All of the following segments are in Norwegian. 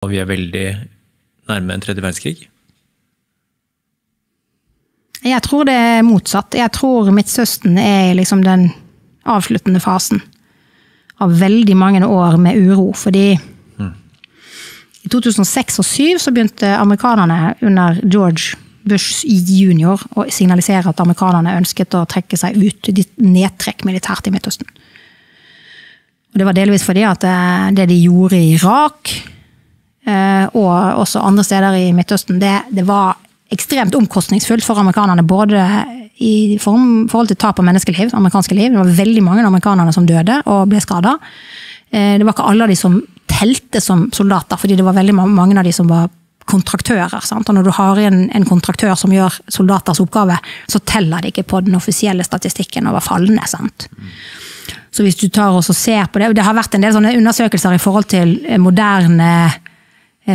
og vi er veldig nærme en tredje verdenskrig? Jeg tror det er motsatt. Jeg tror Midtøsten er liksom den avsluttende fasen av veldig mange år med uro. Fordi mm. i 2006 og 2007 så begynte amerikanerne under George Bush junior å signalisere at amerikanerne ønsket å trekke seg ut. Nedtrekk militært i Midtøsten. Og det var delvis fordi at eh, det de gjorde i Irak, og også andre steder i Midtøsten, det, det var ekstremt omkostningsfullt for amerikanerne. Både i forhold til tap av menneskeliv, amerikanske liv. Det var veldig mange amerikanere som døde og ble skada. Eh, det var ikke alle av de som telte som soldater, fordi det var veldig mange av de som var kontraktører. Sant? Og når du har en, en kontraktør som gjør soldaters oppgave, så teller de ikke på den offisielle statistikken over falne. Sant? Så hvis du tar og ser på det, Det har vært en del sånne undersøkelser i forhold til moderne Eh,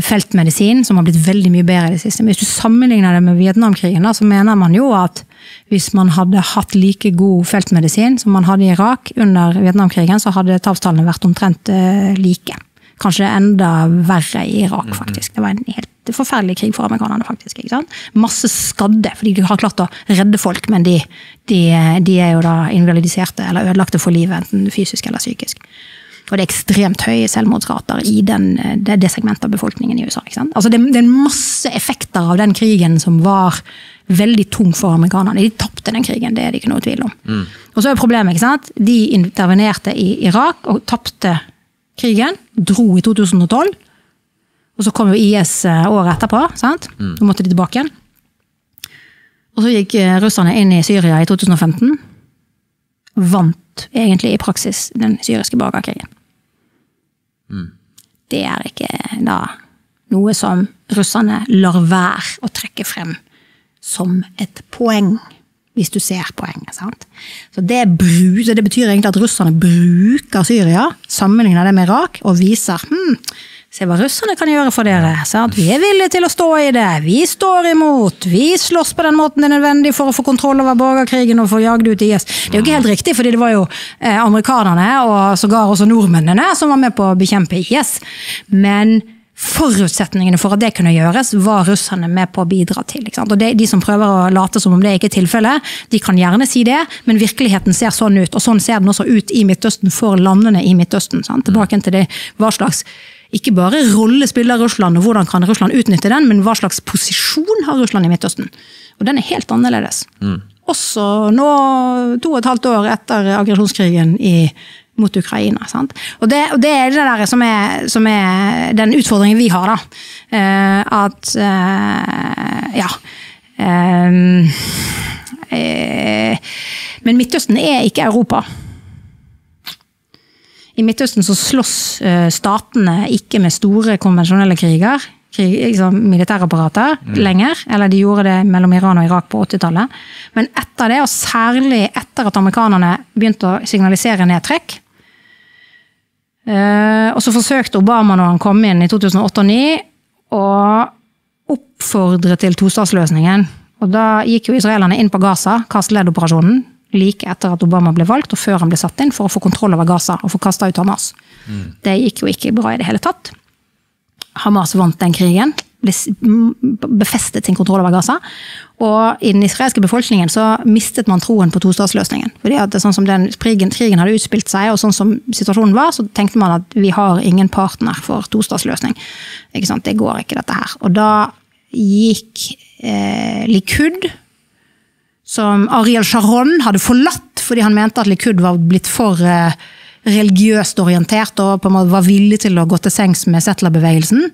feltmedisin, som har blitt veldig mye bedre i det siste. Men hvis du sammenligner det med Vietnamkrigen, så mener man jo at hvis man hadde hatt like god feltmedisin som man hadde i Irak under Vietnamkrigen, så hadde tapstallene vært omtrent eh, like. Kanskje enda verre i Irak, mhm. faktisk. Det var en helt forferdelig krig for amerikanerne, faktisk. Masse skadde, fordi de har klart å redde folk, men de, de, de er jo da invalidiserte eller ødelagte for livet, enten fysisk eller psykisk. Og det er ekstremt høye selvmordsrater i den, det, det, segmentet av befolkningen i USA. Altså det, det, er masse effekter av den krigen som var veldig tung for amerikanerne. De tapte den krigen, det er det ikke noe tvil om. Mm. Og så er problemet, ikke sant? De intervenerte i Irak og tapte krigen. Dro i 2012. Og så kom jo IS eh, året etterpå. sant? Mm. Så måtte de tilbake igjen. Og så gikk eh, russerne inn i Syria i 2015. Vant egentlig i praksis den syriske borgerkrigen. Det er ikke da noe som russerne lar være å trekke frem som et poeng, hvis du ser poenget. sant? Så det, så det betyr egentlig at russerne bruker Syria, sammenligner det med Irak, og viser hm, Se hva russerne kan gjøre for dere. Sant? Vi er villige til å stå i det. Vi står imot. Vi slåss på den måten det er nødvendig for å få kontroll over borgerkrigen og få jagd ut IS. Det er jo ikke helt riktig, fordi det var jo eh, amerikanerne og sågar også nordmennene som var med på å bekjempe IS. Men forutsetningene for at det kunne gjøres, var russerne med på å bidra til. Og det, De som prøver å late som om det ikke er tilfellet, de kan gjerne si det, men virkeligheten ser sånn ut. Og sånn ser den også ut i Midtøsten for landene i Midtøsten. Sant? Tilbake til det, hva slags ikke bare rolle spiller Russland, og hvordan kan Russland utnytte den, men hva slags posisjon har Russland i Midtøsten? Og den er helt annerledes. Mm. Også nå, to og et halvt år etter aggresjonskrigen i, mot Ukraina. Og det, og, det, er det der som er, som er, den utfordringen vi har, da. Uh, at uh, Ja. Um, uh, men Midtøsten er ikke Europa. I Midtøsten så slåss eh, statene ikke med store konvensjonelle kriger, krig, liksom, militærapparater, mm. lenger. Eller de gjorde det mellom Iran og Irak på 80-tallet. Men etter det, og særlig etter at amerikanerne begynte å signalisere nedtrekk, Uh, og så forsøkte Obama når han kom inn i 2008 og 2009, å oppfordre til tostatsløsningen. Og da gikk jo israelerne inn på Gaza, kast-ledd-operasjonen like etter at Obama ble valgt, og før han ble satt inn, for å få kontroll over Gaza og få kasta ut Hamas. Mm. Det gikk jo ikke bra i det hele tatt. Hamas vant den krigen. Befestet sin kontroll over Gaza. Og i den israelske befolkningen så mistet man troen på tostatsløsningen. Fordi at sånn som den krigen, krigen, hadde utspilt seg, og sånn som situasjonen var, så tenkte man at vi har ingen partner for tostatsløsning. Ikke sant? Det går ikke, dette her. Og da gikk eh, Likud som Ariel Sharon hadde forlatt fordi han mente at Likud var blitt for eh, religiøst orientert og på en måte var villig til å gå til sengs med settlerbevegelsen.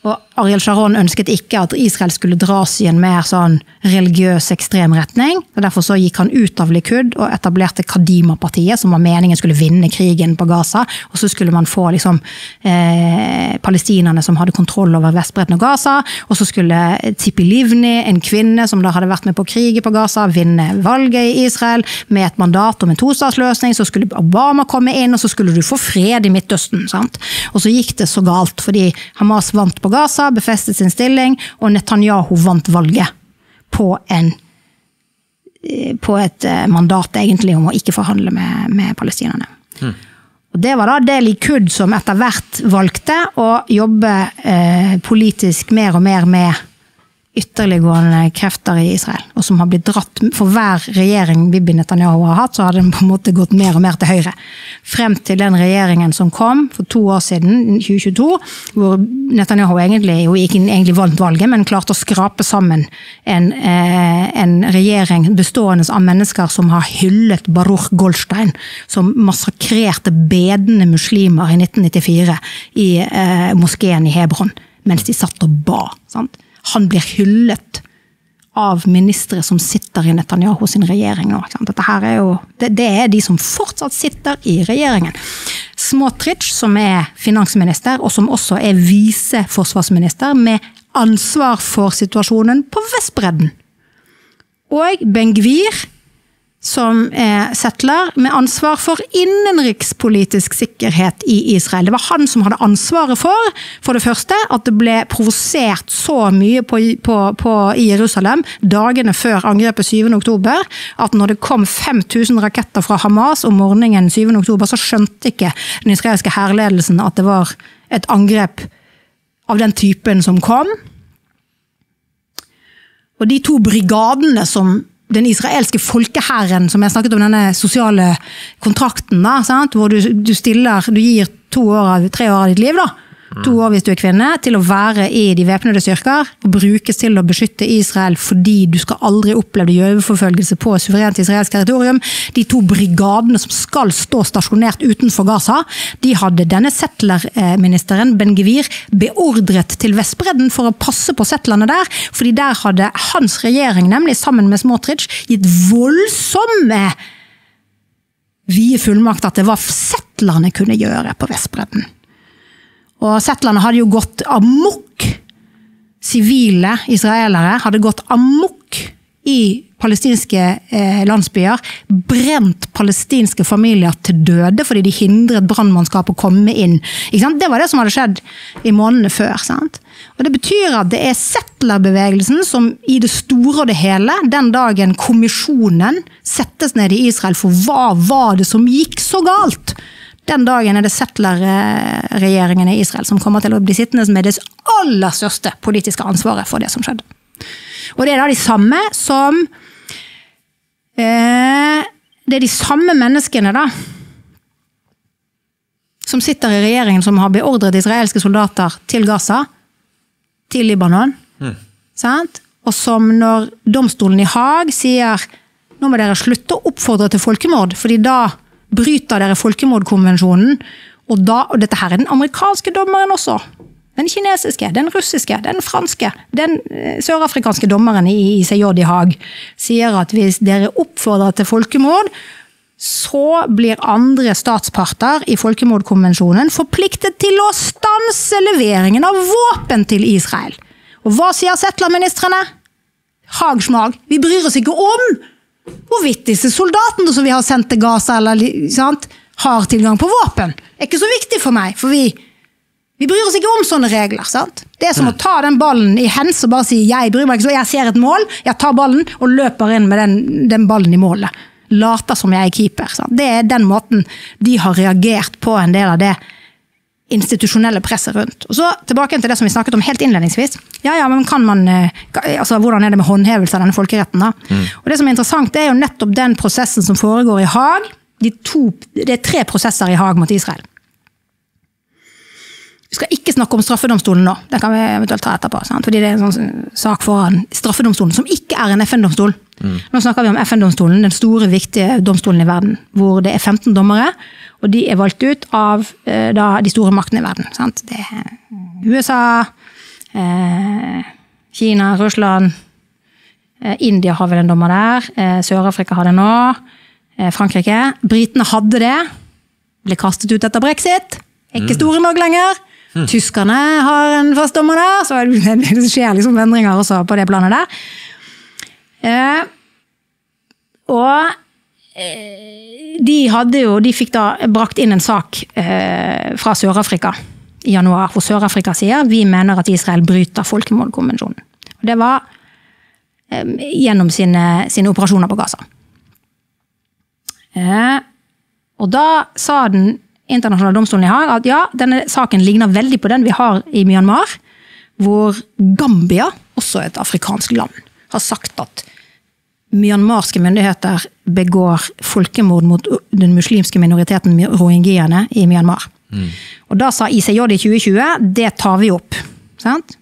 Og Ariel Sharon ønsket ikke at Israel skulle dras i en mer sånn religiøs ekstrem retning. og Derfor så gikk han ut av Likud og etablerte Kadima-partiet, som var meningen skulle vinne krigen på Gaza. Og så skulle man få liksom, eh, palestinerne som hadde kontroll over Vestbredden og Gaza. Og så skulle Tippi Livni, en kvinne som da hadde vært med på krigen på Gaza, vinne valget i Israel med et mandat om en tostatsløsning. Så skulle Obama komme inn, og så skulle du få fred i Midtøsten. Sant? Og så gikk det så galt, fordi Hamas vant på Gaza, befestet sin stilling, og Netanyahu vant valget på, en, eh, på et eh, mandat egentlig om å ikke forhandle med, med palestinerne. Mm. Og Det var da Deli Kud som etter hvert valgte å jobbe eh, politisk mer og mer med ytterliggående krefter i Israel, og som har blitt dratt For hver regjering Bibi Netanyahu har hatt, så har den på en måte gått mer og mer til høyre. Frem til den regjeringen som kom for to år siden, 2022, hvor Netanyahu egentlig jo ikke egentlig vant valget, men klarte å skrape sammen en, eh, en regjering bestående av mennesker som har hyllet Baruch Goldstein, som massakrerte bedende muslimer i 1994 i eh, moskeen i Hebron, mens de satt og ba. sant? Han blir hyllet av ministre som sitter i Netanyahu sin regjering nå. Er jo, det, det, er de som fortsatt sitter i regjeringen. Smotrich, som er finansminister, og som også er viseforsvarsminister, med ansvar for situasjonen på Vestbredden. Og Ben-Gvir, som er settler, med ansvar for innenrikspolitisk sikkerhet i Israel. Det var han som hadde ansvaret for, for det første, at det ble provosert så mye på, på, på, i Jerusalem dagene før angrepet 7. oktober, at når det kom 5000 raketter fra Hamas om morgenen 7. oktober, så skjønte ikke den israelske hærledelsen at det var et angrep av den typen som kom. Og de to brigadene som den israelske folkehæren, som jeg snakket om denne sosiale kontrakten, da, hvor du, du, stiller Du gir to år av, tre år av ditt liv, da, to år hvis du er kvinne, til å være i de væpnede styrker. og Brukes til å beskytte Israel fordi du skal aldri oppleve jødeforfølgelse på suverent israelsk territorium. De to brigadene som skal stå stasjonert utenfor Gaza, de hadde denne settlerministeren, Ben Gevir, beordret til Vestbredden for å passe på settlerne der. fordi der hadde hans regjering, nemlig sammen med Smotrich, gitt voldsomme vide fullmakter til hva settlerne kunne gjøre på Vestbredden. Og settlerne hadde jo gått amok. Sivile israelere hadde gått amok i palestinske eh, landsbyer. Brent palestinske familier til døde fordi de hindret brannmannskap å komme inn. Det var det som hadde skjedd i månedene før. Sant? Og Det betyr at det er settlerbevegelsen som i det store og det hele, den dagen kommisjonen settes ned i Israel for hva var det som gikk så galt? Den dagen er det settlerregjeringen i Israel som kommer til å bli sittende med det aller største politiske ansvaret for det som skjedde. Og det er da de samme som eh, Det er de samme menneskene, da. Som sitter i regjeringen som har beordret israelske soldater til Gaza, til Libanon. Mm. Og som når domstolen i Haag sier nå må dere slutte å oppfordre til folkemord, fordi da bryter dere folkemordkonvensjonen. Og, da, og dette her er den amerikanske dommeren også. Den kinesiske, den russiske, den franske, den eh, sørafrikanske dommeren i ICJ i Haag sier at hvis dere oppfordrer til folkemord, så blir andre statsparter i folkemordkonvensjonen forpliktet til å stanse leveringen av våpen til Israel. Og hva sier settlerministrene? Hagsmag, vi bryr oss ikke om hvorvidt disse soldatene som vi har sendt til Gaza, eller, sant, har tilgang på våpen. Det er ikke så viktig for meg, for vi, vi bryr oss ikke om sånne regler. sant? Det er som å ta den ballen i hens og bare si 'jeg bryr meg ikke så, jeg ser et mål', jeg tar ballen og løper inn med den, den ballen i målet. Later som jeg er keeper. Sant? Det er den måten de har reagert på en del av det institusjonelle presset rundt. Og så Tilbake til det som vi snakket om helt innledningsvis. Ja, ja, men kan man, eh, altså Hvordan er det med håndhevelse av denne folkeretten? da? Mm. Og Det som er interessant, det er jo nettopp den prosessen som foregår i Haag. De to, det er tre prosesser i Haag mot Israel. Vi skal ikke snakke om straffedomstolen nå, det kan vi eventuelt ta etterpå. Sant? Fordi det er en sånn sak foran straffedomstolen, som ikke er en FN-domstol. Mm. Nå snakker vi om FN-domstolen, den store, viktige domstolen i verden, hvor det er 15 dommere. Og de er valgt ut av eh, da, de store maktene i verden. Sant? Det er USA, eh, Kina, Russland. Eh, India har vel en dommer der. Eh, Sør-Afrika har det nå. Eh, Frankrike. Britene hadde det. Ble kastet ut etter brexit. Ikke mm. store nok lenger. Mm. Tyskerne har en fast dommer der, så det skjer liksom endringer også på det planet der. Eh, og de, hadde jo, de fikk da brakt inn en sak eh, fra Sør-Afrika i januar, hvor Sør-Afrika sier vi mener at Israel bryter folkemordkonvensjonen. Det var eh, gjennom sine, sine, operasjoner på Gaza. Eh, og da sa den internasjonale domstolen i Haag at ja, denne saken ligner veldig på den vi har i Myanmar, hvor Gambia, også et afrikansk land, har sagt at myanmarske myndigheter begår folkemord mot den muslimske minoriteten rohingyaene i Myanmar. Mm. Og Da sa ICJ i 2020 det tar vi opp. Sant?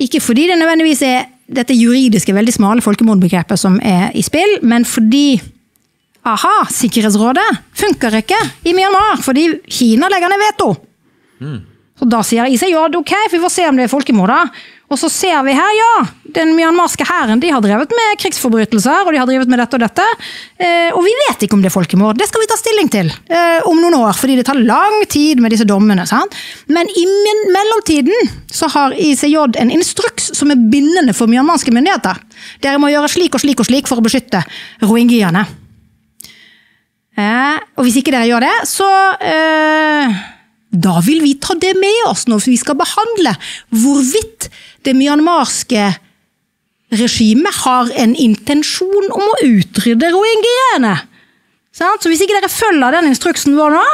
Ikke fordi det nødvendigvis er dette juridiske, veldig smale folkemordbegrepet som er i spill, men fordi aha, Sikkerhetsrådet funker ikke i Myanmar fordi Kina legger ned veto. Mm. Så da sier ICJ ok, vi får se om det er folkemord. da. Og så ser vi her, ja, den myanmarske hæren de har drevet med krigsforbrytelser, og de har drevet med dette og dette. Eh, og vi vet ikke om det er folkemord. Det skal vi ta stilling til eh, om noen år, fordi det tar lang tid med disse dommene. Sant? Men i mellomtiden så har ICJ en instruks som er bindende for myanmarske myndigheter. Dere må gjøre slik og slik og slik for å beskytte rohingyaene. Eh, og hvis ikke dere gjør det, så eh, da vil vi ta det med oss når vi skal behandle hvorvidt det myanmarske regimet har en intensjon om å utrydde rohingyaene. Så hvis ikke dere følger den instruksen vår nå,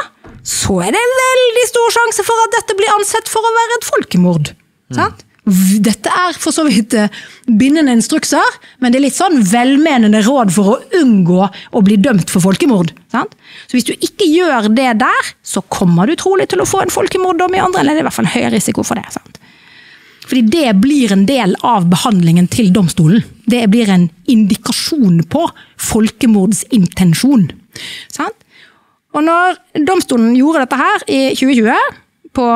så er det en veldig stor sjanse for at dette blir ansett for å være et folkemord. Mm. Dette er for så vidt eh, bindende instrukser, men det er litt sånn velmenende råd for å unngå å bli dømt for folkemord. Sant? Så hvis du ikke gjør det der, så kommer du trolig til å få en folkemorddom i andre, eller det er i hvert fall en høy risiko for det. Sant? Fordi det blir en del av behandlingen til domstolen. Det blir en indikasjon på folkemordsintensjon. Sant? Og når domstolen gjorde dette her i 2020, på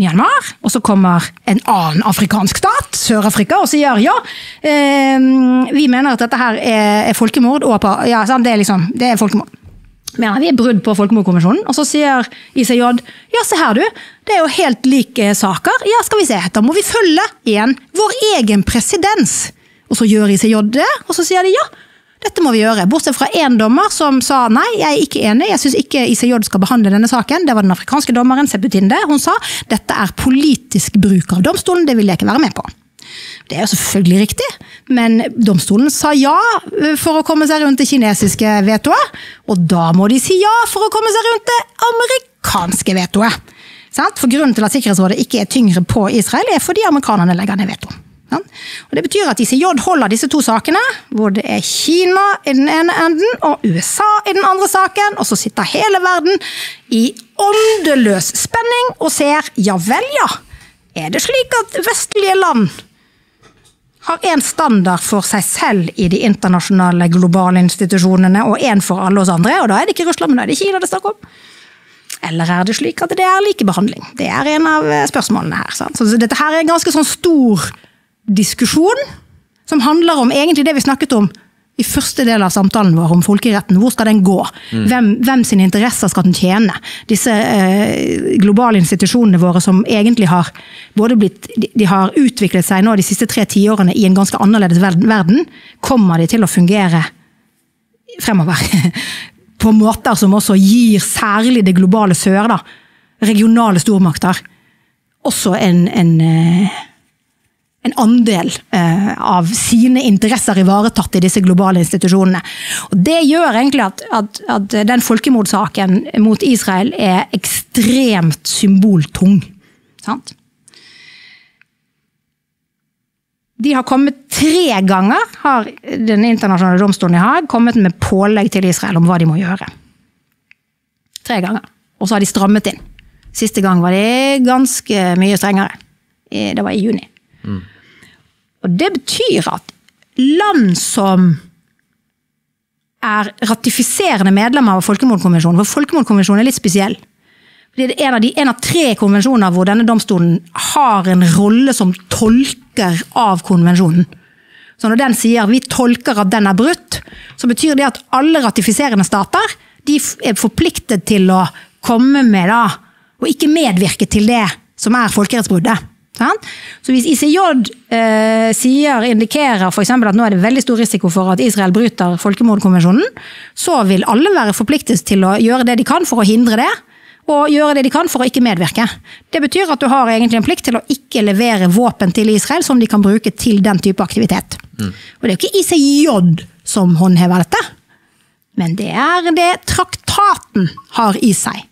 Myanmar, og så kommer en annen afrikansk stat, Sør-Afrika, og sier ja, eh, vi mener at dette her er, folkemord. Og, ja, det, er liksom, det er folkemord. Mener vi er brudd på folkemordkonvensjonen. Og så sier ICJ ja, se her du, det er jo helt like saker. Ja, skal vi se, da må vi følge igjen vår egen presedens. Og så gjør ICJ det, og så sier de ja, dette må vi gjøre. Bortsett fra én dommer som sa nei, jeg er ikke enig, jeg syns ikke ICJ skal behandle denne saken. Det var den afrikanske dommeren Sebutinde. Hun sa dette er politisk bruk av domstolen, det vil jeg ikke være med på. Det er jo selvfølgelig riktig, men domstolen sa ja eh, for å komme seg rundt det kinesiske vetoet. Og da må de si ja for å komme seg rundt det amerikanske vetoet. For Grunnen til at Sikkerhetsrådet ikke er tyngre på Israel, er fordi amerikanerne legger ned veto. Og Det betyr at ICJ holder disse to sakene, hvor det er Kina i den ene enden og USA i den andre saken, og så sitter hele verden i åndeløs spenning og ser ja vel, ja. Er det slik at vestlige land har én standard for seg selv i de internasjonale globale institusjonene, og én for alle oss andre, og da er det ikke Russland, men da er det Kina det er snakk om? Eller er det slik at det er likebehandling? Det er en av spørsmålene her. Sant? Så dette her er en ganske sånn stor diskusjon som handler om egentlig det vi snakket om i første del av samtalen vår om folkeretten. Hvor skal den gå? Mm. Hvem, hvem, sine interesser skal den tjene? Disse eh, globale institusjonene våre som egentlig har både blitt de, de har utviklet seg nå de siste tre tiårene i en ganske annerledes verden. Kommer de til å fungere fremover? På måter som også gir særlig det globale sør, da, regionale stormakter, også en, en eh, en andel eh, av sine interesser ivaretatt i disse globale institusjonene. Og det gjør egentlig at, at, at den folkemordsaken mot Israel er ekstremt symboltung. Sant? De har kommet tre ganger, har Den internasjonale domstolen i Haag kommet med pålegg til Israel om hva de må gjøre. Tre ganger. Og så har de strammet inn. Siste gang var det ganske mye strengere. Det var i juni. Mm. Og det betyr at land som er ratifiserende medlemmer av Folkemordkonvensjonen, for Folkemordkonvensjonen er litt spesiell. Det er en av, de, en av tre konvensjoner hvor denne domstolen har en rolle som tolker av konvensjonen. Så når den sier vi tolker at den er brutt, så betyr det at alle ratifiserende stater de er forpliktet til å komme med da, og ikke medvirke til det som er folkerettsbruddet. Så hvis ICJ eh, sier, indikerer f.eks. at nå er det veldig stor risiko for at Israel bryter folkemordkonvensjonen, så vil alle være forpliktet til å gjøre det de kan for å hindre det. Og gjøre det de kan for å ikke medvirke. Det betyr at du har egentlig en plikt til å ikke levere våpen til Israel som de kan bruke til den type aktivitet. Mm. Og det er jo ikke ICJ som håndhever dette. Men det er det traktaten har i seg.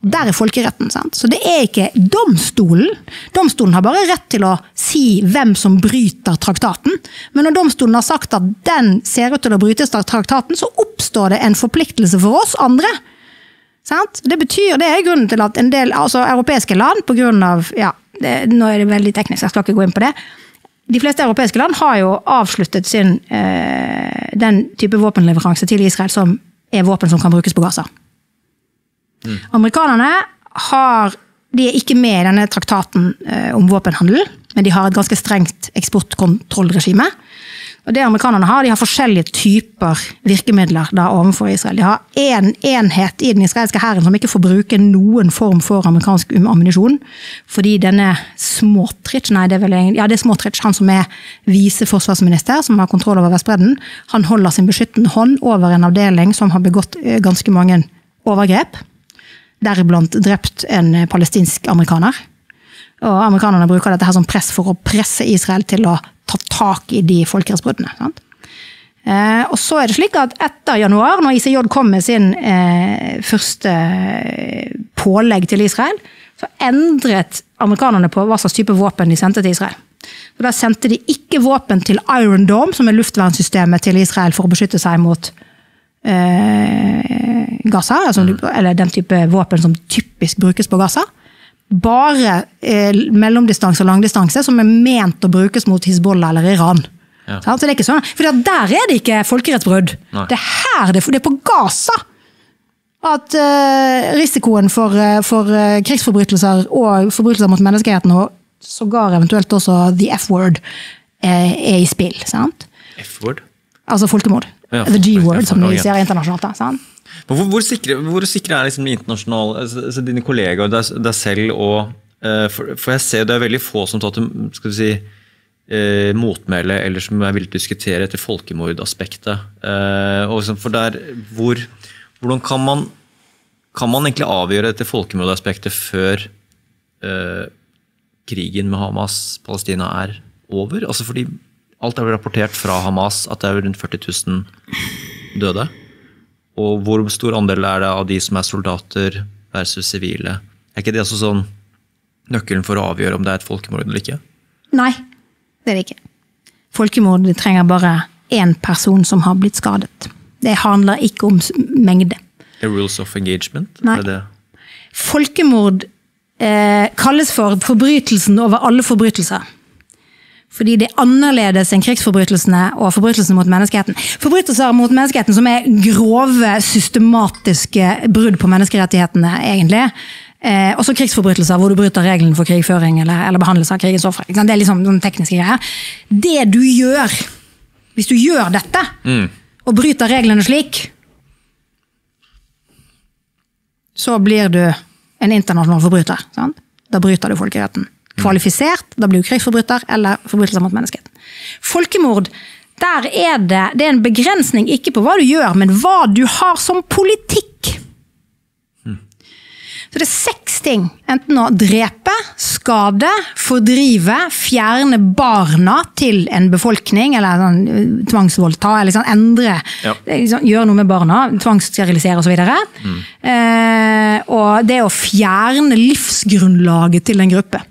Der er folkeretten. sant? Så det er ikke domstolen. Domstolen har bare rett til å si hvem som bryter traktaten. Men når domstolen har sagt at den ser ut til å brytes av traktaten, så oppstår det en forpliktelse for oss andre. Sant? Det betyr, det er grunnen til at en del altså europeiske land, på grunn av ja, det, Nå er det veldig teknisk, jeg skal ikke gå inn på det. De fleste europeiske land har jo avsluttet sin, eh, den type våpenleveranse til Israel som er våpen som kan brukes på Gaza. Mm. Amerikanerne har, de er ikke med i denne traktaten eh, om våpenhandel, men de har et ganske strengt eksportkontrollregime. Og det amerikanerne har, de har forskjellige typer virkemidler da overfor Israel. De har én en enhet i den israelske hæren som ikke får bruke noen form for amerikansk ammunisjon. Fordi denne Smotrich, nei det er vel egentlig, ja, det er Smotrich, han som er viseforsvarsminister, som har kontroll over Vestbredden, han holder sin beskyttende hånd over en avdeling som har begått eh, ganske mange overgrep. Deriblant drept en palestinsk amerikaner. Og amerikanerne bruker dette her som press for å presse Israel til å ta tak i de folkerettsbruddene. Eh, og så er det slik at etter januar, når ICJ kom med sin eh, første eh, pålegg til Israel, så endret amerikanerne på hva slags type våpen de sendte til Israel. Og da sendte de ikke våpen til Iron Dome, som er luftvernsystemet til Israel for å beskytte seg mot eh, Gaza, altså, eller den type våpen som typisk brukes på Gaza bare eh, mellomdistanse og langdistanse som er ment å brukes mot Hizbollah eller Iran. Ja. Så det er ikke sånn, for Der er det ikke folkerettsbrudd. Det er her det, det er på Gaza at eh, risikoen for, uh, for uh, krigsforbrytelser og forbrytelser mot menneskeheten, og sågar eventuelt også the F-word, er i spill. sant? F-word? Altså folkemord. Ja, the G-word, som vi sier internasjonalt. da, sant? Hvor, hvor, sikre, hvor, sikre, er liksom internasjonale altså, altså dine kollegaer, deg, deg selv og uh, for, for, jeg ser det er veldig få som tar til skal vi si, uh, motmæle eller som er villig til å diskutere etter folkemordaspektet. Uh, for der, hvor, hvordan kan man, kan man egentlig avgjøre dette folkemordaspektet før krigen med Hamas-Palestina er over? Altså fordi Alt er vel rapportert fra Hamas at det er rundt 40 000 døde. Og hvor stor andel er det av de som er soldater versus sivile? Er ikke det altså sånn nøkkelen for å avgjøre om det er et folkemord eller ikke? Nei, det er det ikke. Folkemord trenger bare én person som har blitt skadet. Det handler ikke om mengde. The rules of engagement? Nei. Folkemord eh, kalles for forbrytelsen over alle forbrytelser. Fordi det er annerledes enn krigsforbrytelsene og forbrytelsene mot menneskeheten. Forbrytelser mot menneskeheten som er grove, systematiske brudd på menneskerettighetene, egentlig. Eh, også krigsforbrytelser hvor du bryter reglene for krigføring eller, eller behandlelse av krigens ofre. Det er liksom sånn tekniske greier. Det du gjør, hvis du gjør dette, mm. og bryter reglene slik, så blir du en internasjonal forbryter. Sant? Da bryter du folkeretten kvalifisert, da blir du krigsforbryter eller forbrytelser mot menneskeheten. Folkemord, der er det, det er en begrensning ikke på hva du gjør, men hva du har som politikk. Så det er seks ting. Enten å drepe, skade, fordrive, fjerne barna til en befolkning, eller sånn, eh, tvangsvoldta, eller sånn, endre ja. liksom, Gjøre noe med barna, tvangssterilisere osv. Mm. Eh, og det å fjerne livsgrunnlaget til en gruppe.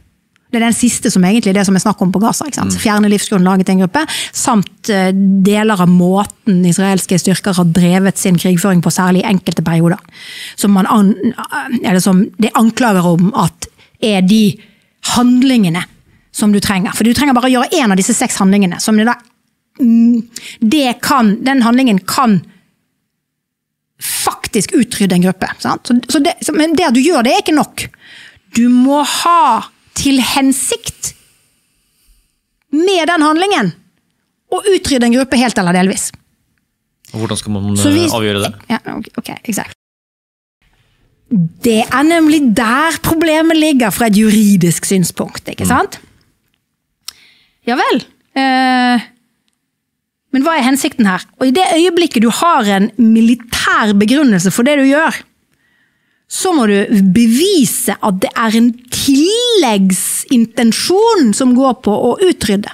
Det er den siste som egentlig er det som er snakk om på Gaza. Mm. Fjerne livsgrunnlaget til en gruppe, samt eh, deler av måten israelske styrker har drevet sin krigføring på, særlig i enkelte perioder. Som man an, eller som det anklager om at er de handlingene som du trenger. For du trenger bare å gjøre én av disse seks handlingene. som det da, mm, det kan, Den handlingen kan faktisk utrydde en gruppe. Så, så det, men det at du gjør det, er ikke nok. Du må ha til hensikt med den handlingen å utrydde en gruppe helt eller delvis. Og Hvordan skal man vi, eh, avgjøre det? Ja, ok, exakt. Det er nemlig der problemet ligger fra et juridisk synspunkt, ikke mm. sant? Ja vel. Eh, men hva er hensikten her? Og I det øyeblikket du har en militær begrunnelse for det du gjør, så må du bevise at det er en tilleggsintensjon som går på å utrydde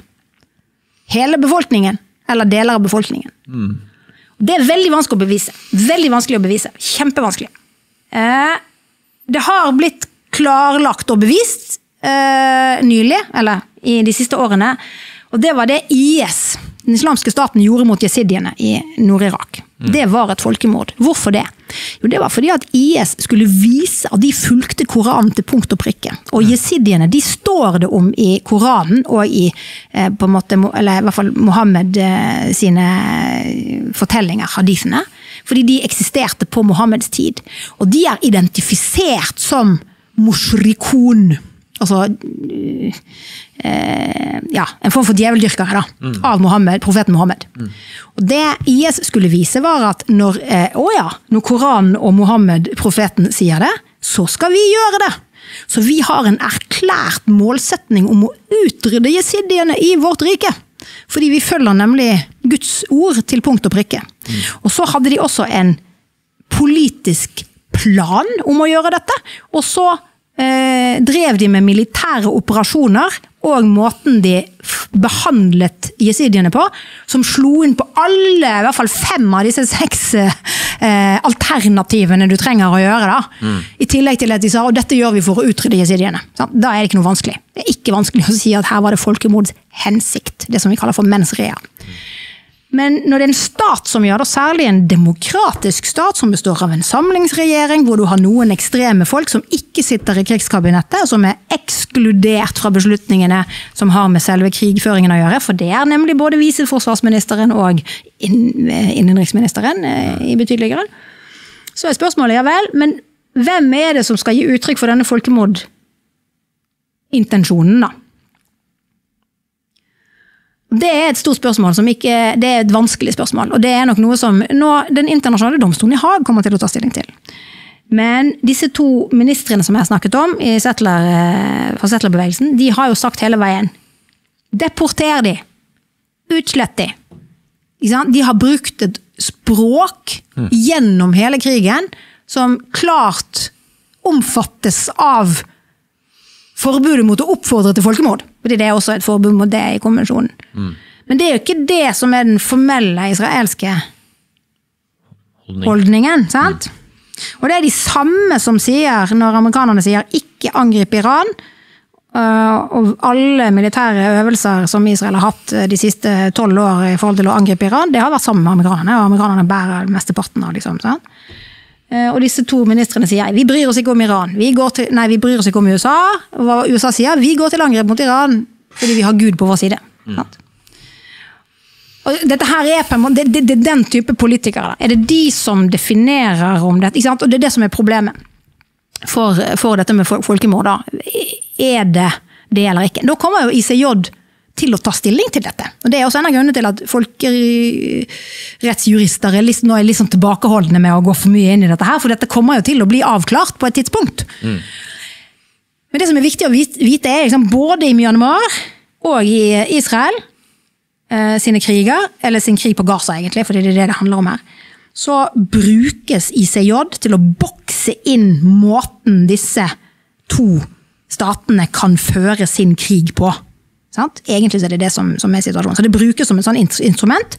hele befolkningen, eller deler av befolkningen. Mm. Det er veldig vanskelig å bevise. Veldig vanskelig å bevise. Kjempevanskelig. Eh, det har blitt klarlagt og bevist eh, nylig, eller i de siste årene, og det var det IS, den islamske staten, gjorde mot jesidiene i Nord-Irak. Mm. Det var et folkemord. Hvorfor det? Jo, det var fordi at IS skulle vise at de fulgte Koranen til punkt og prikke. Og jesidiene de står det om i Koranen og i eh, på en måte, eller i hvert fall Mohammed eh, sine fortellinger, hadithene. Fordi de eksisterte på Mohammeds tid. Og de er identifisert som mushrikun. Altså eh, ja, en form for djeveldyrkere da, mm. av Mohammed, profeten Mohammed. Mm. Og Det IS skulle vise, var at når, eh, å ja, når Koranen og Mohammed, profeten, sier det, så skal vi gjøre det. Så vi har en erklært målsetning om å utrydde jesidiene i vårt rike. Fordi vi følger nemlig Guds ord til punkt og prikke. Mm. Og så hadde de også en politisk plan om å gjøre dette. Og så eh, drev de med militære operasjoner og måten de behandlet jesidiene på, som slo inn på alle, i hvert fall fem av disse seks eh, alternativene du trenger å gjøre. da. Mm. I tillegg til at de sa og dette gjør vi for å utrydde jesidiene. Da er det ikke noe vanskelig. Det er ikke vanskelig å si at her var det folkemords hensikt, det som vi kaller for mens rea. Mm. Men når det er en stat som gjør det, særlig en demokratisk stat som består av en samlingsregjering, hvor du har noen ekstreme folk som ikke sitter i krigskabinettet, og som er ekskludert fra beslutningene som har med selve krigføringen å gjøre, for det er nemlig både viseforsvarsministeren og innenriksministeren eh, i betydelig grad, så er spørsmålet ja vel, men hvem er det som skal gi uttrykk for denne folkemordintensjonen, da? Det er et stort spørsmål, ikke, det er et vanskelig spørsmål. Og det er nok noe som nå, den internasjonale domstolen i Haag kommer til å ta stilling til. Men disse to ministrene som jeg har snakket om i settler, eh, fra settlerbevegelsen, de har jo sagt hele veien Deporter de! Utslett de! De har brukt et språk mm. gjennom hele krigen som klart omfattes av forbudet mot å oppfordre til folkemord. Fordi det er også et forbud mot det i konvensjonen. Mm. Men det er jo ikke det som er den formelle israelske Holdning. holdningen. sant? Mm. Og det er de samme som sier, når amerikanerne sier 'ikke angrip Iran', øh, og alle militære øvelser som Israel har hatt øh, de siste tolv år i forhold til å angripe Iran, det har vært sammen med amerikanerne, og amerikanerne bærer mesteparten av liksom. sant? Eh, og disse to ministrene sier vi bryr oss ikke om Iran. Vi, går til, nei, vi bryr oss ikke om USA. Hva USA sier, vi går til angrep mot Iran fordi vi har Gud på vår side. Mm. Dette her er på en måte, det, det, det, den type politikere. Er det de som definerer om dette? Og det er det som er problemet for, for dette med folkemord. Da. Er det det eller ikke? Da kommer jo ICJ til å ta stilling til dette. Og Det er også en av grunnene til at folkerettsjurister er litt, nå er sånn tilbakeholdne med å gå for mye inn i dette, her, for dette kommer jo til å bli avklart på et tidspunkt. Mm. Men det som er viktig å vite, er liksom, både i Myanmar og i Israel sine kriger, eller sin krig på Gaza, egentlig, fordi det er det det handler om her, så brukes ICJ til å bokse inn måten disse to statene kan føre sin krig på. Sant? Egentlig er det det som, som, er situasjonen. Så det brukes som et sånn instrument.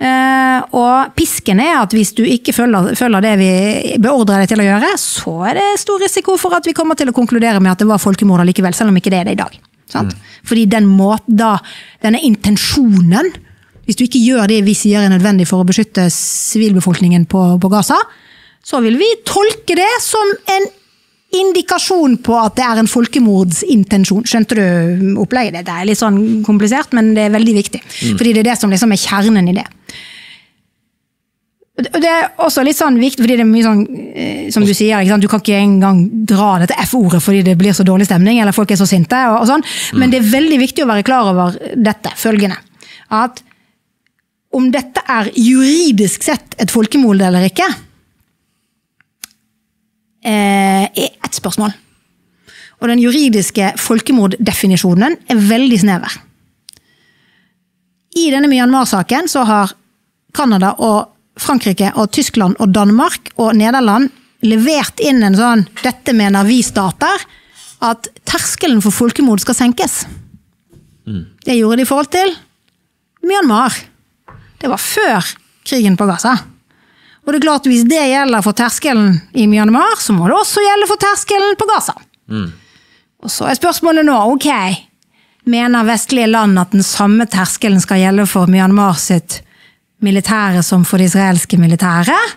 Uh, og pisken er at hvis du ikke følger, følger, det vi beordrer deg til å gjøre, så er det stor risiko for at vi kommer til å konkludere med at det var folkemord likevel, selv om ikke det er det i dag. Mm. Fordi den måten, da, denne intensjonen Hvis du ikke gjør det vi sier er nødvendig for å beskytte sivilbefolkningen på, på Gaza, så vil vi tolke det som en indikasjon på at det er en folkemordsintensjon. Skjønte du opplegget? Det er litt sånn komplisert, men det er veldig viktig. Mm. Fordi det er det som liksom er kjernen i det. Og Det er også litt sånn viktig, fordi det er mye sånn, eh, som du sier, du kan ikke engang dra dette F-ordet fordi det blir så dårlig stemning, eller folk er så sinte. og, og sånn. Men mm. det er veldig viktig å være klar over dette, følgende. At om dette er juridisk sett et folkemord eller ikke, Eh, er ett spørsmål. Og den juridiske folkemorddefinisjonen er veldig snever. I denne Myanmar-saken så har Canada og Frankrike og Tyskland og Danmark og Nederland levert inn en sånn 'dette mener vi stater', at terskelen for folkemord skal senkes. Mm. Det gjorde de i forhold til Myanmar. Det var før krigen på Gaza. Og det er klart, hvis det gjelder for terskelen i Myanmar, så må det også gjelde for terskelen på Gaza. Og så er spørsmålet nå, ok, mener vestlige land at den samme terskelen skal gjelde for Myanmar sitt militære som for det israelske militæret?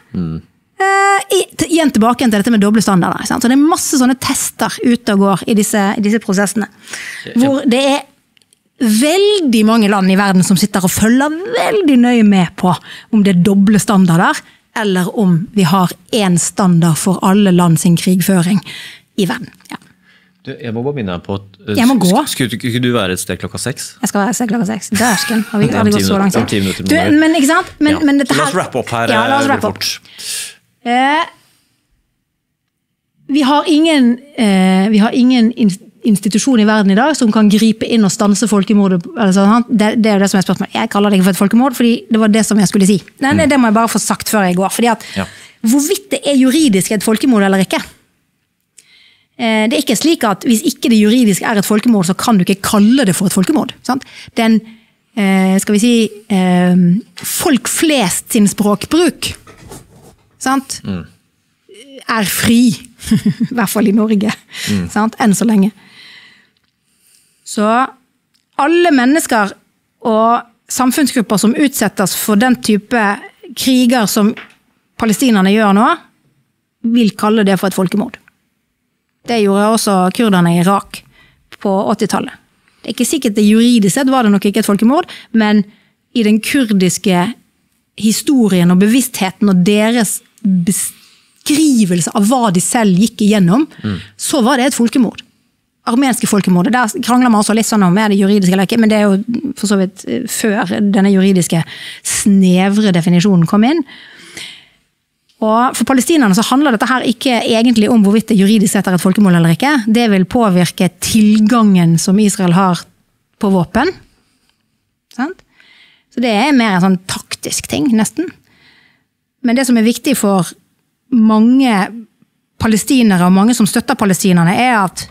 Eh, i- igjen tilbake til dette med doble standarder. Sant? Så det er masse sånne tester ute og går i disse, i disse prosessene. Hvor det er veldig mange land i verden som sitter og følger veldig nøye med på om det er doble standarder, eller om vi har én standard for alle land sin krigføring i verden. Ja. Jeg må bare minne deg på at eh, Jeg må gå. sk- Skulle ikke du være et sted klokka seks? Jeg skal være et sted klokka seks. Dæsken. Har vi har vi gått så lang tid? Du, men ikke sant? Men, Ja. men dette her La oss rappe opp her. Ja, la oss eh, rappe opp. Eh, vi har ingen, eh, vi har ingen in- institusjon i verden i dag som kan gripe inn og stanse folkemordet. eller sånn, det, det er jo det som er spørsmålet. Jeg kaller det ikke for et folkemord, fordi det var det som jeg skulle si. Nei, det, det må jeg bare få sagt før jeg går. fordi at Ja. Hvorvidt det er juridisk et folkemord eller ikke Det er ikke slik at hvis ikke det juridisk er et folkemord, så kan du ikke kalle det for et folkemord. Sant? Den, eh, skal vi si, eh, folk flest sin språkbruk sant? er fri. I hvert fall i Norge. Sant? Enn så lenge. Så alle mennesker og samfunnsgrupper som utsettes for den type kriger som palestinerne gjør nå, vil kalle det for et folkemord. Det gjorde også kurderne i Irak på 80-tallet. Det er ikke sikkert det juridisk sett var det nok ikke et folkemord, men i den kurdiske historien og bevisstheten og deres beskrivelse av hva de selv gikk igjennom, så var det et folkemord. Armenske folkemordet. Der krangler man også litt sånn om er det juridisk eller ikke, men det er jo for så vidt eh, før denne juridiske snevre definisjonen kom inn. Og For palestinerne så handler dette her ikke egentlig om hvorvidt det juridisk sett er et folkemål eller ikke. Det vil påvirke tilgangen som Israel har på våpen. Så det er mer en sånn taktisk ting, nesten. Men det som er viktig for mange palestinere, og mange som støtter palestinerne, er at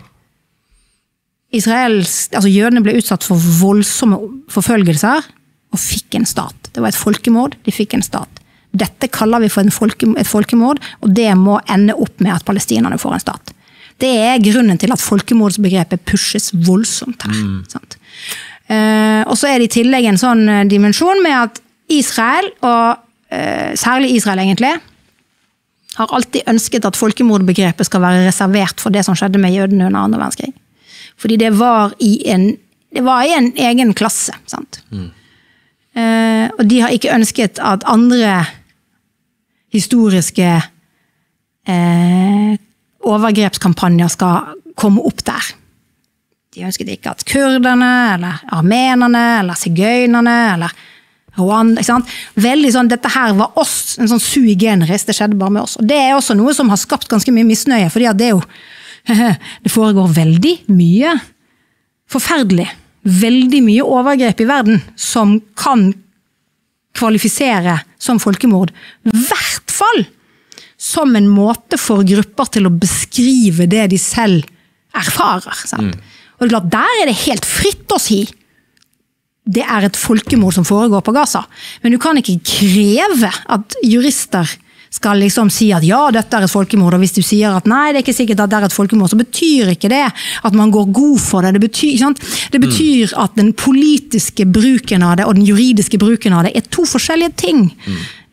Israels, altså jødene ble utsatt for voldsomme forfølgelser og fikk en stat. Det var et folkemord, de fikk en stat. Dette kaller vi for en folke, et folkemord, og det må ende opp med at palestinerne får en stat. Det er grunnen til at folkemordsbegrepet pushes voldsomt her. Sant? Eh, og så er det i tillegg en sånn eh, dimensjon med at Israel, og eh, særlig Israel egentlig, har alltid ønsket at folkemordbegrepet skal være reservert for det som skjedde med jødene under andre verdenskrig. Fordi det var i en, det var i en egen klasse. sant? Eh, og de har ikke ønsket at andre historiske eh, overgrepskampanjer skal komme opp der. De ønsket ikke at kurderne, eller armenerne, eller sigøynerne, eller Rwanda ikke sant? Veldig sånn, Dette her var oss, en sånn sui generis. Det skjedde bare med oss. Og Det er også noe som har skapt ganske mye misnøye, fordi at det jo Det foregår veldig mye forferdelig. Veldig mye overgrep i verden som kan kvalifisere som folkemord. I hvert fall som en måte for grupper til å beskrive det de selv erfarer. Sant? Og det er klart, Der er det helt fritt å si det er et folkemord som foregår på Gaza. Men du kan ikke kreve at jurister skal liksom si at ja, dette er et folkemord, og hvis du sier at nei, det er ikke sikkert at det er et folkemord, så betyr ikke det at man går god for det. Det betyr, sant? Det betyr at den politiske bruken av det og den juridiske bruken av det er to forskjellige ting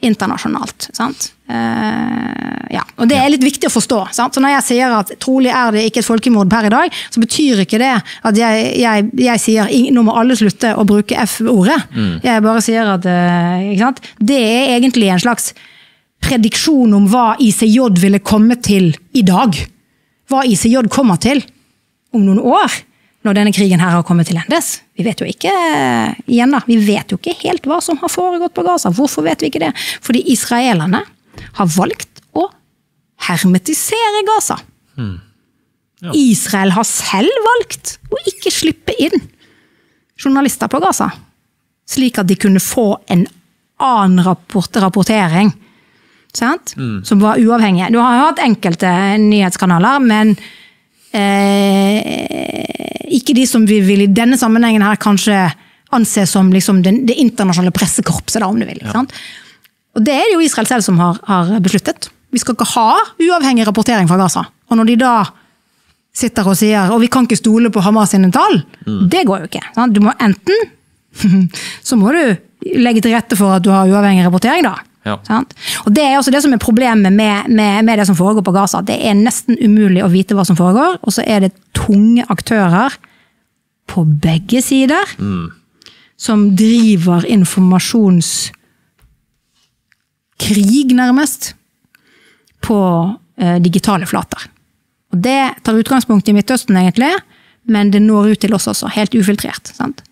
internasjonalt. sant? Uh, ja, og Det er litt viktig å forstå. sant? Så Når jeg sier at trolig er det ikke et folkemord per i dag, så betyr ikke det at jeg, jeg, jeg sier "Ing- nå må alle slutte å bruke F-ordet. Jeg bare sier at uh, ikke sant? Det er egentlig en slags prediksjon om hva ICJ ville komme til i dag. Hva ICJ kommer til om noen år, når denne krigen her har kommet til endes. Vi vet jo ikke igjen da, vi vet jo ikke helt hva som har foregått på Gaza. Hvorfor vet vi ikke det? Fordi israelerne har valgt å hermetisere Gaza. Israel har selv valgt å ikke slippe inn journalister på Gaza. Slik at de kunne få en annen rapport, rapportering. Sant? Som var uavhengig. Du har jo hatt enkelte nyhetskanaler, men eh, ikke de som vi vil i denne sammenhengen her kanskje anse som liksom det, det internasjonale pressekorpset, da, om du vil. Sant? Og det er det jo Israel selv som har, har besluttet. Vi skal ikke ha uavhengig rapportering fra Gaza. Og når de da sitter og sier og vi kan ikke stole på Hamas sine tall, det går jo ikke. Sant? Du må enten så må du legge til rette for at du har uavhengig rapportering, da. Ja. Og Det er også det som er problemet med, med, med det som foregår på Gaza. Det er nesten umulig å vite hva som foregår, og så er det tunge aktører på begge sider som driver informasjonskrig, nærmest, på eh, digitale flater. Og Det tar utgangspunkt i Midtøsten, egentlig, men det når ut til oss også, helt ufiltrert. sant?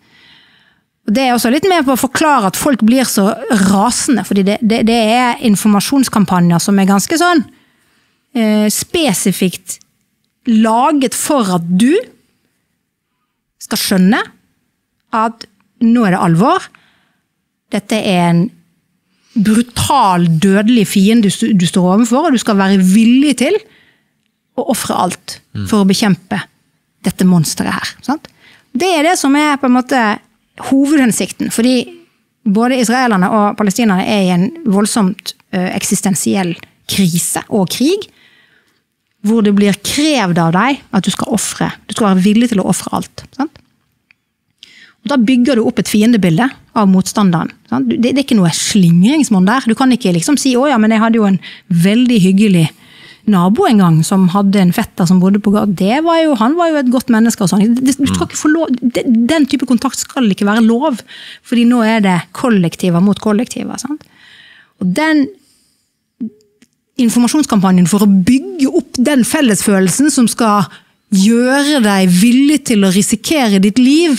Det er også litt med på å forklare at folk blir så rasende, fordi det, det, det er informasjonskampanjer som er ganske sånn eh, spesifikt laget for at du skal skjønne at nå er det alvor. Dette er en brutal, dødelig fiende du, du står overfor, og du skal være villig til å ofre alt for å bekjempe dette monsteret her. Sant? Det er det som er på en måte hovedhensikten. Fordi både israelerne og palestinerne er i en voldsomt eh, eksistensiell krise og krig. Hvor det blir krevd av deg at du skal ofre. Du skal være villig til å ofre alt. Sant? Og Da bygger du opp et fiendebilde av motstanderen. Sant? Det, er ikke noe slingringsmonn der. Du kan ikke liksom si 'å ja, men jeg hadde jo en veldig hyggelig nabo en gang som hadde en fetter som bodde på gata. Det var jo, han var jo et godt menneske. og sånn. Du skal ikke få lov, Den type kontakt skal ikke være lov, fordi nå er det kollektiver mot kollektiver. Sant? Og den informasjonskampanjen for å bygge opp den fellesfølelsen som skal gjøre deg villig til å risikere ditt liv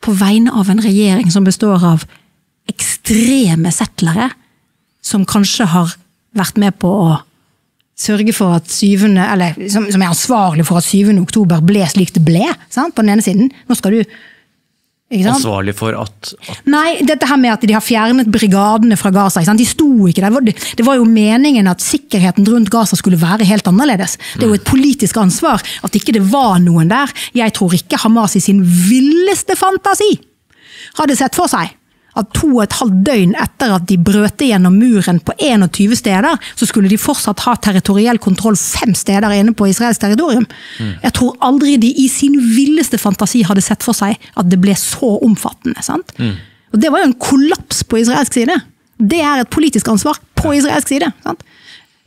på vegne av en regjering som består av ekstreme settlere, som kanskje har vært med på å sørge for at syvende, eller som, som er ansvarlig for at 7. oktober ble slik det ble, sant? på den ene siden. Nå skal du? Ansvarlig for at, at Nei, dette her med at de har fjernet brigadene fra Gaza. De sto ikke der. Det var- Det var jo meningen at sikkerheten rundt Gaza skulle være helt annerledes. Det er jo et politisk ansvar at ikke det var noen der. Jeg tror ikke Hamas i sin villeste fantasi hadde sett for seg at to og et halvt døgn etter at de brøt gjennom muren på 21 steder, så skulle de fortsatt ha territoriell kontroll fem steder inne på israelsk territorium. Jeg tror aldri de i sin villeste fantasi hadde sett for seg at det ble så omfattende. sant? Og Det var jo en kollaps på israelsk side. Det er et politisk ansvar på israelsk side. sant?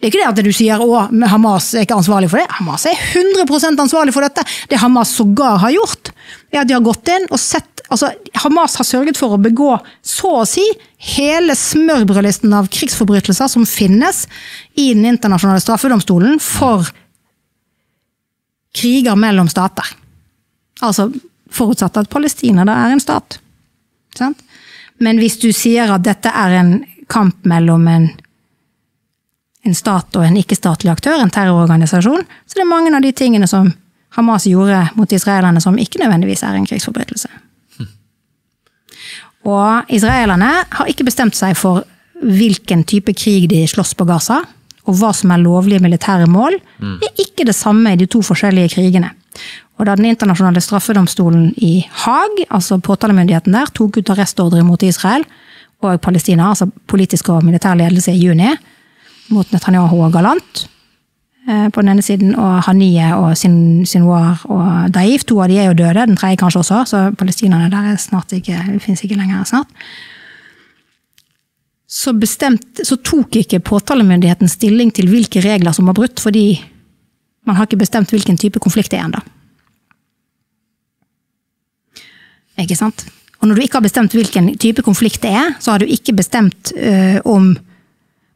Det er ikke det at du sier at Hamas er ikke ansvarlig for det. Hamas er 100% ansvarlig for dette. Det Hamas sågar har gjort, er at de har gått inn og sett altså Hamas har sørget for å begå så å si hele smørbrødlisten av krigsforbrytelser som finnes i Den internasjonale straffedomstolen for kriger mellom stater. Altså forutsatt at Palestina da er en stat. Sant? Men hvis du sier at dette er en kamp mellom en en stat og en ikke-statlig aktør, en terrororganisasjon, så det er mange av de tingene som Hamas gjorde mot israelerne som ikke nødvendigvis er en krigsforbrytelse. Og israelerne har ikke bestemt seg for hvilken type krig de slåss på Gaza, og hva som er lovlige militære mål. Det er ikke det samme i de to forskjellige krigene. Og da Den internasjonale straffedomstolen i Haag, altså påtalemyndigheten der, tok ut arrestordre mot Israel og Palestina, altså politisk og militær ledelse i juni, mot Netanyahu og Galant på den ene siden, og Haniye og Sin Sinwar og Daif. To av de er jo døde, den tredje kanskje også, så palestinerne der er snart ikke, finnes ikke lenger snart. Så, bestemt, så tok ikke påtalemyndigheten stilling til hvilke regler som var brutt, fordi man har ikke bestemt hvilken type konflikt det er ennå. Ikke sant? Og når du ikke har bestemt hvilken type konflikt det er, så har du ikke bestemt øh, om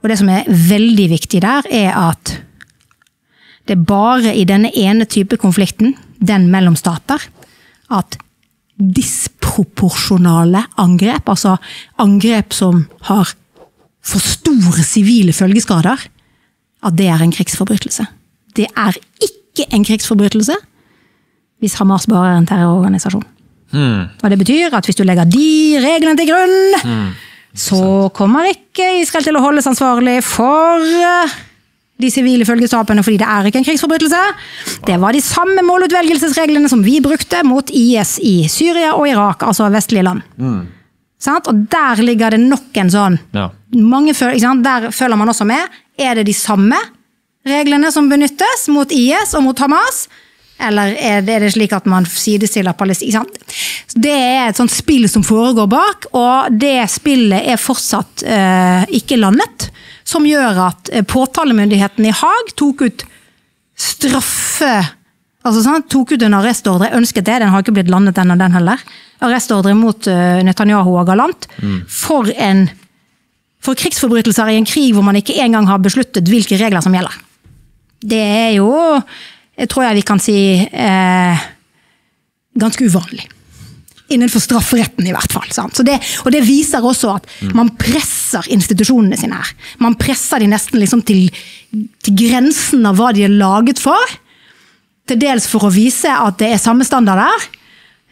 Og det som er veldig viktig der, er at det er bare i denne ene type konflikten, den mellom stater, at disproporsjonale angrep, altså angrep som har for store sivile følgeskader, at det er en krigsforbrytelse. Det er ikke en krigsforbrytelse hvis Hamas bare er en terrororganisasjon. Og det betyr at hvis du legger de reglene til grunn, så kommer ikke Israel til å holdes ansvarlig for eh, de sivile følgestapene, fordi det er ikke en krigsforbrytelse. Det var de samme målutvelgelsesreglene som vi brukte mot IS i Syria og Irak, altså vestlige land. Sant? Og der ligger det nok en sånn Ja. føl? Der følger man også med. Er det de samme reglene som benyttes mot IS og mot Hamas? Eller er det, slik at man sidestiller Palestina? Det er et sånt spill som foregår bak, og det spillet er fortsatt uh, ikke landet. Som gjør at eh, påtalemyndigheten i Haag tok ut straffe altså sånn, Tok ut en arrestordre, ønsket det, den har ikke blitt landet ennå, den heller. Arrestordre mot uh, Netanyahu og Galant. Mm. For, en, for krigsforbrytelser i en krig hvor man ikke engang har besluttet hvilke regler som gjelder. Det er jo tror jeg vi kan si eh, ganske uvanlig. Innenfor strafferetten, i hvert fall. Det, og det viser også at mm. man presser institusjonene sine her. Man presser de nesten liksom til, til grensen av hva de er laget for. Til dels for å vise at det er samme standarder,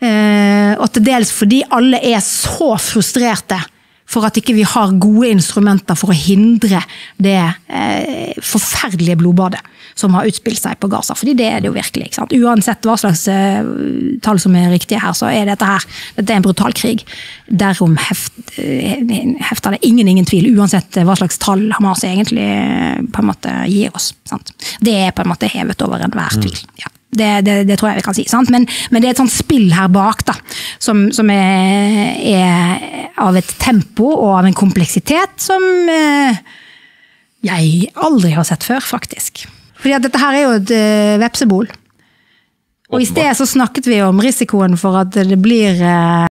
eh, og til dels fordi alle er så frustrerte for at ikke vi har gode instrumenter for å hindre det eh, forferdelige blodbadet som har utspilt seg på Gaza. Fordi det er det jo virkelig. ikke sant? Uansett hva slags uh, tall som er riktige her, så er dette her dette er en brutal krig. Derom heft, uh, hefter det ingen ingen tvil, uansett hva slags tall Hamas egentlig på en måte gir oss. Sant? Det er på en måte hevet over enhver tvil. Mm. ja. Det, det, det, tror jeg vi kan si. Men, men, det er et sånt spill her bak da, som, som er, er, av et tempo og av en kompleksitet som eh, jeg aldri har sett før, faktisk. Fordi at dette her er jo et uh, vepsebol. Og i sted så snakket vi om risikoen for at det blir uh,